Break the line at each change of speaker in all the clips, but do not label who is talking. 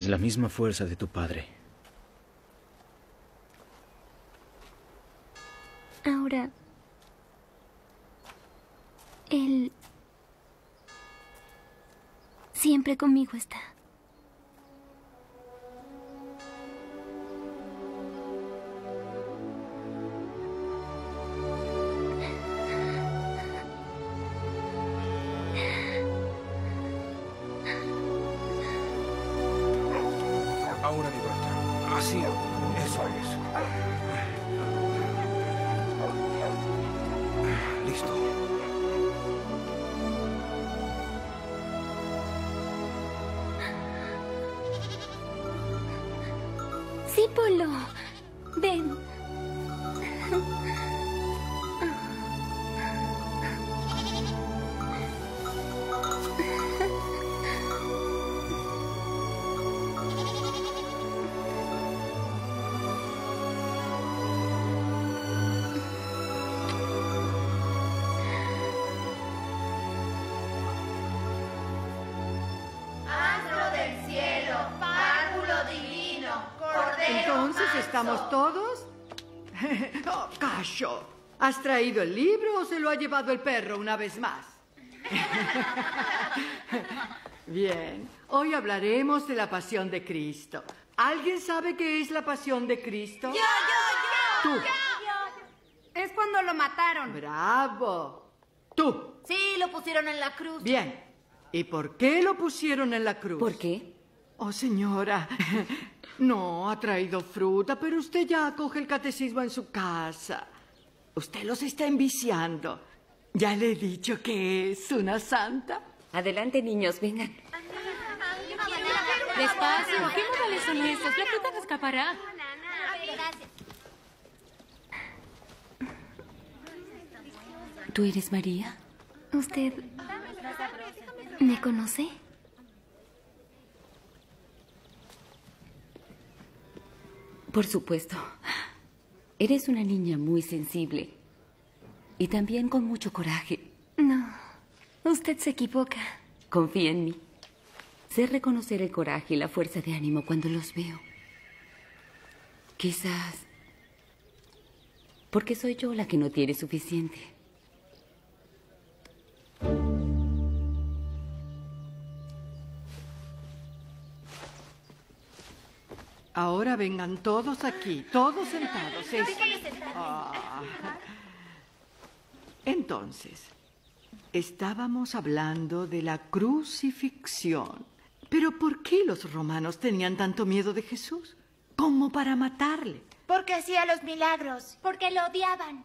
Es la misma fuerza de tu padre.
Ahora, él siempre conmigo está.
Ahora de vuelta. Así, eso es. Listo.
Sí, Polo. Ven.
Cordero.
Entonces, ¿estamos todos? oh, Cacho, ¿has traído el libro o se lo ha llevado el perro una vez más? Bien, hoy hablaremos de la pasión de Cristo. ¿Alguien sabe qué es la pasión de Cristo?
Yo, yo, yo.
Tú.
Es cuando lo mataron.
Bravo. Tú.
Sí, lo pusieron en la cruz.
Bien. ¿Y por qué lo pusieron en la cruz?
¿Por qué?
Oh, señora, no ha traído fruta, pero usted ya coge el catecismo en su casa. Usted los está enviciando. Ya le he dicho que es una santa.
Adelante, niños, vengan.
Despacio, ¿qué modales son estos? La fruta no escapará.
¿Tú eres María?
¿Usted me conoce?
Por supuesto. Eres una niña muy sensible. Y también con mucho coraje.
No, usted se equivoca.
Confía en mí. Sé reconocer el coraje y la fuerza de ánimo cuando los veo. Quizás porque soy yo la que no tiene suficiente.
Ahora vengan todos aquí, todos sentados. Es- Ah. Entonces, estábamos hablando de la crucifixión. Pero ¿por qué los romanos tenían tanto miedo de Jesús? Como para matarle.
Porque hacía los milagros. Porque lo odiaban.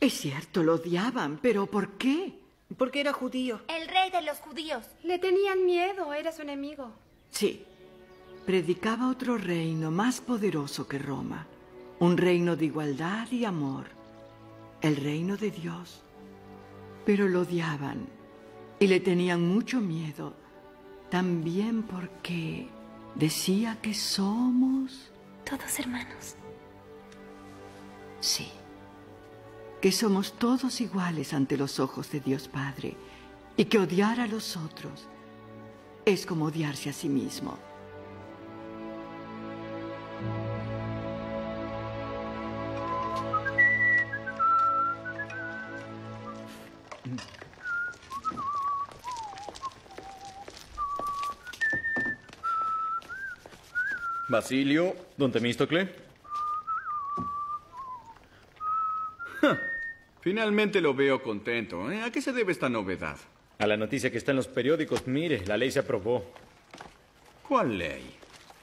Es cierto, lo odiaban, pero ¿por qué?
Porque era judío.
El rey de los judíos.
Le tenían miedo, era su enemigo.
Sí, predicaba otro reino más poderoso que Roma, un reino de igualdad y amor, el reino de Dios. Pero lo odiaban y le tenían mucho miedo, también porque decía que somos,
Todos hermanos.
sí, que somos todos iguales ante los ojos de Dios Padre y que odiar a los otros es como odiarse a sí mismo.
Basilio, don Temístocle.
Finalmente lo veo contento. ¿eh? ¿A qué se debe esta novedad?
A la noticia que está en los periódicos, mire, la ley se aprobó.
¿Cuál ley?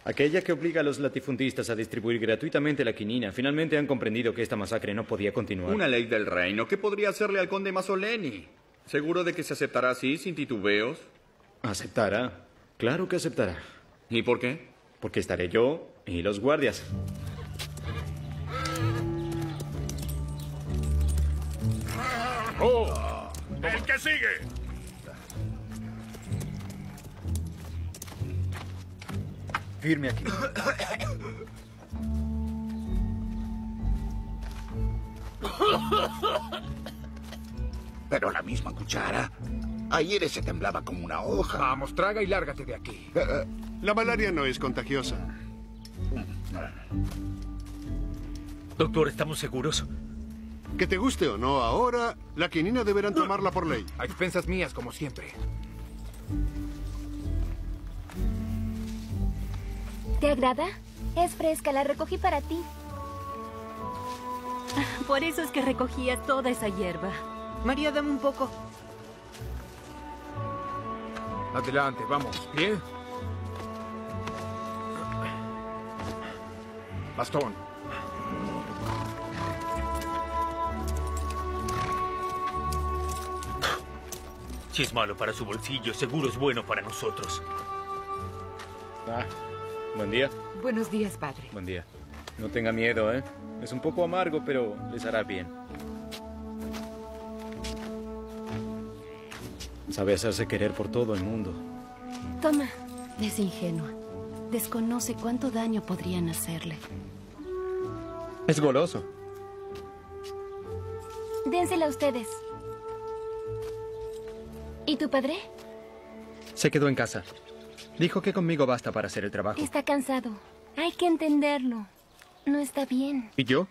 Aquella que obliga a los latifundistas a distribuir gratuitamente la quinina. Finalmente han comprendido que esta masacre no podía continuar.
Una ley del reino. ¿Qué podría hacerle al conde Masoleni? ¿Seguro de que se aceptará así, sin titubeos?
¿Aceptará? Claro que aceptará.
¿Y por qué?
Porque estaré yo y los guardias.
¡Oh! ¡El que sigue!
Firme aquí.
Pero la misma cuchara. Ayer se temblaba como una hoja.
Vamos, traga y lárgate de aquí.
Eh, eh,
La malaria no es contagiosa.
Doctor, ¿estamos seguros?
Que te guste o no ahora, la quinina deberán tomarla por ley.
A expensas mías, como siempre.
¿Te agrada? Es fresca, la recogí para ti.
Por eso es que recogías toda esa hierba.
María, dame un poco.
Adelante, vamos. ¿Bien? Bastón.
Si es malo para su bolsillo, seguro es bueno para nosotros.
Ah, buen día.
Buenos días, padre.
Buen día. No tenga miedo, ¿eh? Es un poco amargo, pero les hará bien. Sabe hacerse querer por todo el mundo.
Toma.
Es ingenua. Desconoce cuánto daño podrían hacerle.
Es goloso.
Dénsela a ustedes. ¿Y tu padre?
Se quedó en casa. Dijo que conmigo basta para hacer el trabajo.
Está cansado. Hay que entenderlo. No está bien.
¿Y yo?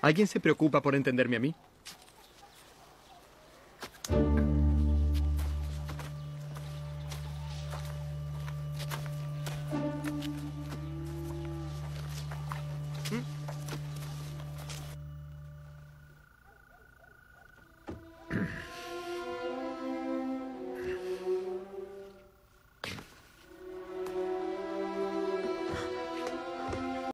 ¿Alguien se preocupa por entenderme a mí?